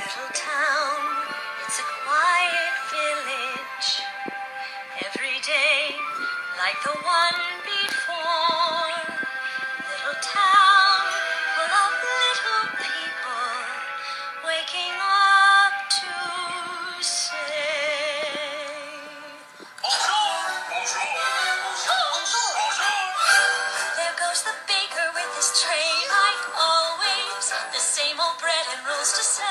little town, it's a quiet village. Every day, like the one before. Little town full of little people waking up to say. Bonjour! Bonjour! Bonjour! Bonjour! Bonjour! There goes the baker with his tray, like always. The same old bread and rolls to sell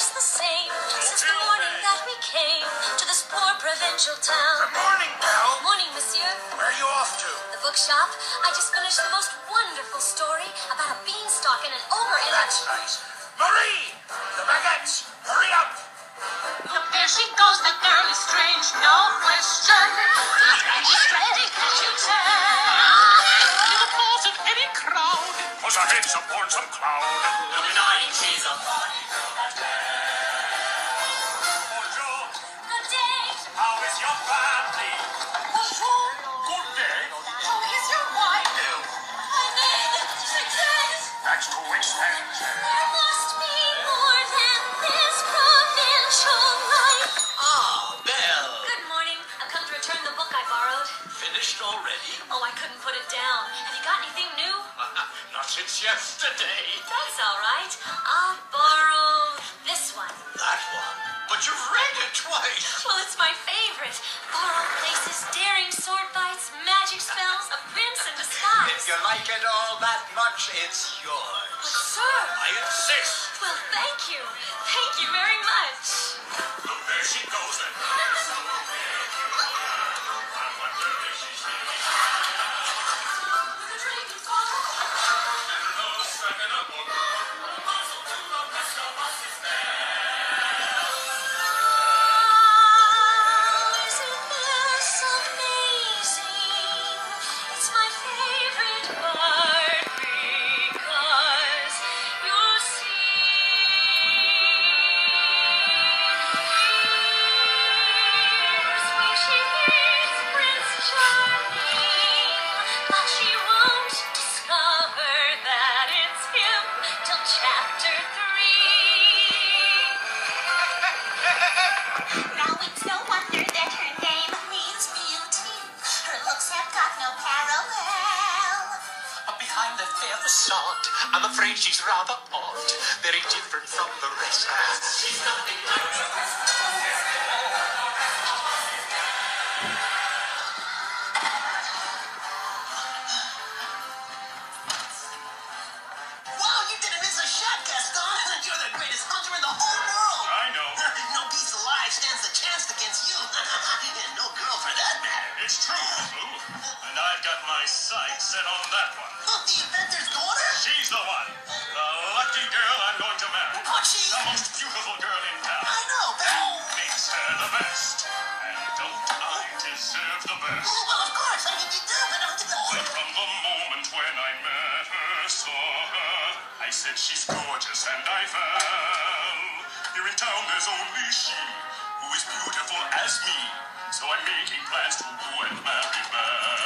just the same since the morning that we came to this poor provincial town. Good morning, pal. Morning, Monsieur. Where are you off to? The bookshop. I just finished the most wonderful story about a beanstalk and an ogre. Oh, that's a... nice. Marie, the baguettes, hurry up. Look, there she goes. The girl is strange, no question. She's ready, you tell? In the of any crowd. Was I in some horn, some cloud? Illuminati. Finished already? Oh, I couldn't put it down. Have you got anything new? Not since yesterday. That's all right. I'll borrow this one. That one. But you've read it twice. Well, it's my favorite. Borrowed places, daring sword fights, magic spells, a prince in If you like it all that much, it's yours. But, sir, I insist. well, thank you. Thank you very much. Look, there she goes then. Behind that fair facade, I'm afraid she's rather odd. Very different from the rest. She's nothing like the rest. Wow, you didn't miss a shot, Gaston. You're the greatest hunter in the whole world. I know. no beast alive stands a chance against you. no girl for that matter. It's true, Lou. And I've got my sights set on that one. Oh, the inventor's daughter? She's the one. The lucky girl I'm going to marry. What, she... The most beautiful girl in town. I know, but... Who makes her the best? And don't I deserve the best? Oh, well, of course. I mean, you do, but... But from the moment when I met her, saw her, I said she's gorgeous and I fell. Here in town there's only she who is beautiful as me. So I'm making plans to woo and marry